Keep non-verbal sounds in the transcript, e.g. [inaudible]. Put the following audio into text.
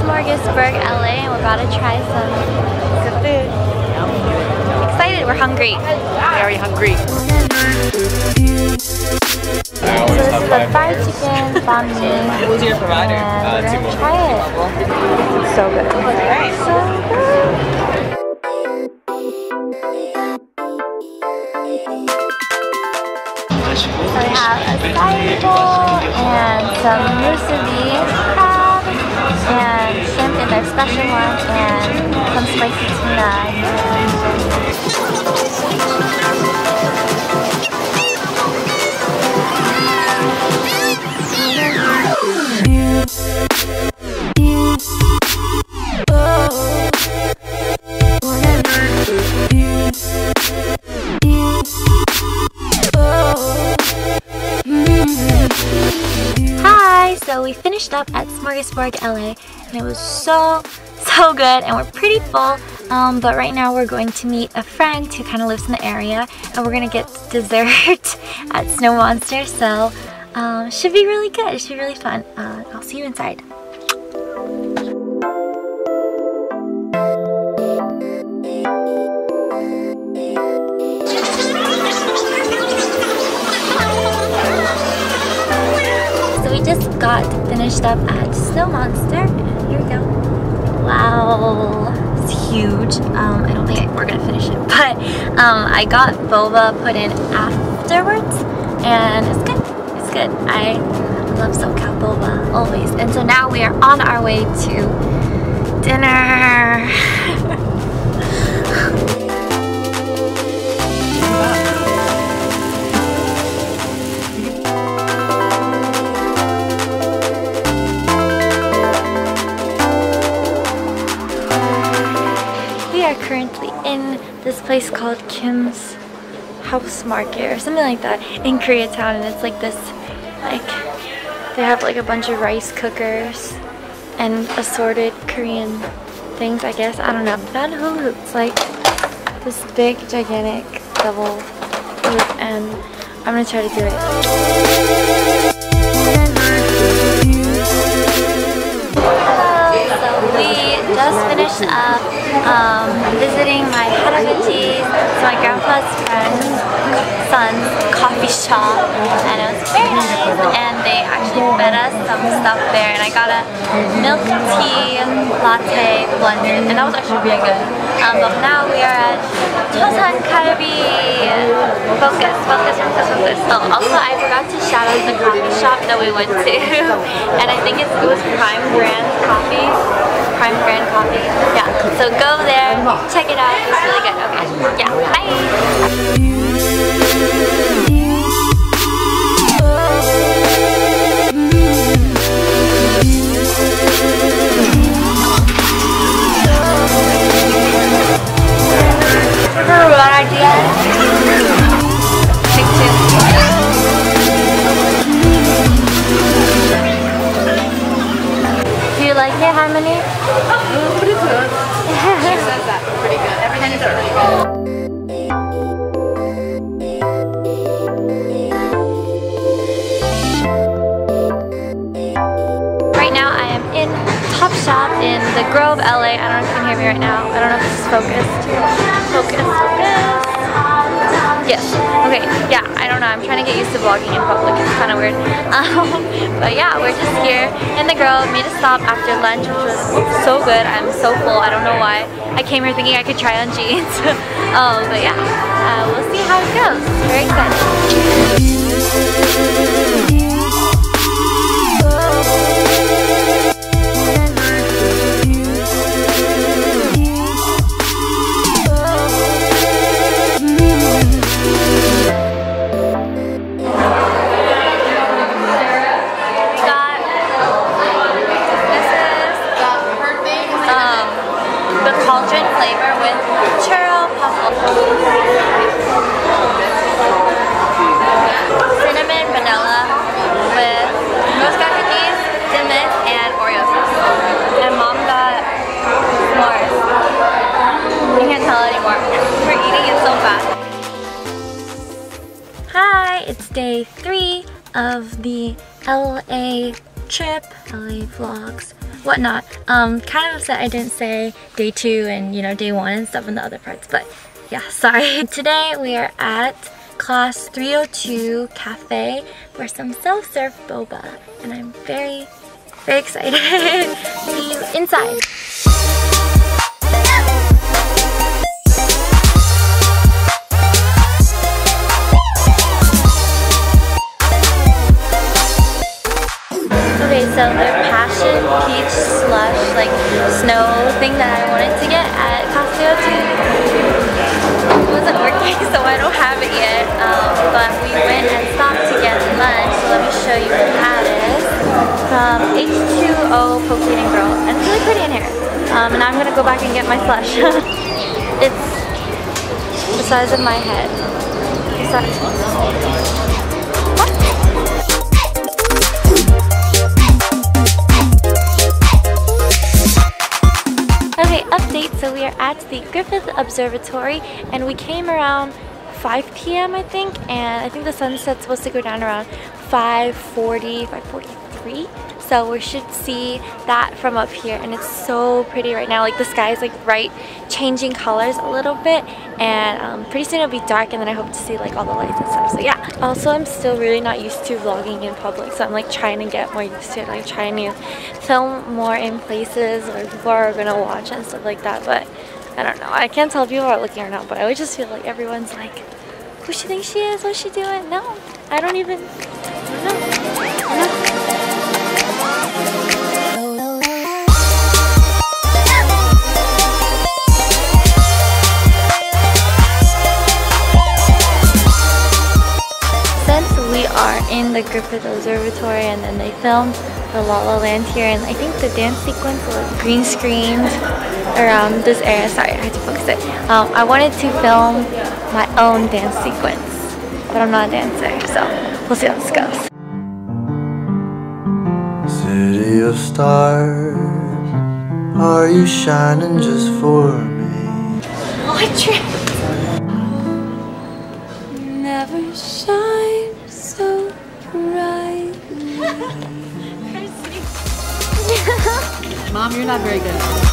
Smorgasburg, LA, and we're about to try some good food. Excited, we're hungry. Very hungry. So this is the fried chicken [laughs] banh mi. Who's your provider? And we're gonna uh, try it. So good. So good. And some musubi crab and shrimp in their special one and some spicy tuna. So we finished up at Smorgasburg LA and it was so, so good and we're pretty full. Um, but right now we're going to meet a friend who kind of lives in the area and we're gonna get [laughs] dessert at Snow Monster. So um, should be really good. It should be really fun. Uh, I'll see you inside. Got finished up at Snow Monster. Here we go. Wow, it's huge. Um, I don't think we're gonna finish it, [laughs] but um, I got boba put in afterwards, and it's good. It's good. I love SoCal boba always, and so now we are on our way to dinner. [laughs] place called Kim's House Market or something like that in Koreatown and it's like this like they have like a bunch of rice cookers and assorted Korean things I guess. I don't know. That hula hoop's like this big gigantic double hoop and I'm gonna try to do it finished up um, visiting my Haraguchi, it's my grandpa's friend's son's coffee shop, and it was very nice. And they actually fed us some stuff there, and I got a milk tea latte blended, and that was actually really good. Um, but now we are at Chosun Galbee. Focus, focus, focus, focus. Oh, also I forgot to shout out the coffee shop that we went to, [laughs] and I think it's, it was Prime Grand Coffee. Prime Grand Coffee. Yeah. So go there, check it out. It's really good. Okay. Yeah. Bye. Grove, LA. I don't know if you can hear me right now. I don't know if this is focused. Focus, focus. Yes. Okay. Yeah. I don't know. I'm trying to get used to vlogging in public. It's kind of weird. [laughs] Um, but yeah, we're just here in the Grove. Made a stop after lunch, which was so good. I'm so full. I don't know why. I came here thinking I could try on jeans. [laughs] um, but yeah, uh, we'll see how it goes. Very excited. It's day three of the LA trip, LA vlogs, whatnot. Um, kind of upset I didn't say day two and you know day one and stuff in the other parts, but yeah, [laughs] sorry. Today we are at class 302 cafe for some self-serve boba and I'm very, very excited. [laughs] See you inside. Peach like snow thing that I wanted to get at Costco too, It wasn't working, [laughs] so I don't have it yet. Um, but we went and stopped to get lunch, so let me show you what that is. From H2O Pokeeting Girl, and it's really pretty in here. Um, and I'm gonna go back and get my slush. [laughs] it's the size of my head. So we are at the Griffith Observatory and we came around 5 p.m. I think and I think the sunset's supposed to go down around 5.40, 5.43 so we should see that from up here and it's so pretty right now. Like the sky is like bright changing colors a little bit and um, pretty soon it'll be dark and then I hope to see like all the lights and stuff. So yeah. Also I'm still really not used to vlogging in public so I'm like trying to get more used to it like trying to film more in places where people are gonna watch and stuff like that but I don't know. I can't tell if people are looking or not but I always just feel like everyone's like who she thinks she is? What's she doing? No. I don't even know the Griffith Observatory and then they filmed the La La Land here and I think the dance sequence was green screened around this area. Sorry, I had to focus it. Um, I wanted to film my own dance sequence, but I'm not a dancer, so we'll see how this goes. City of stars, are you shining just for me? Oh, Mom, you're not very good.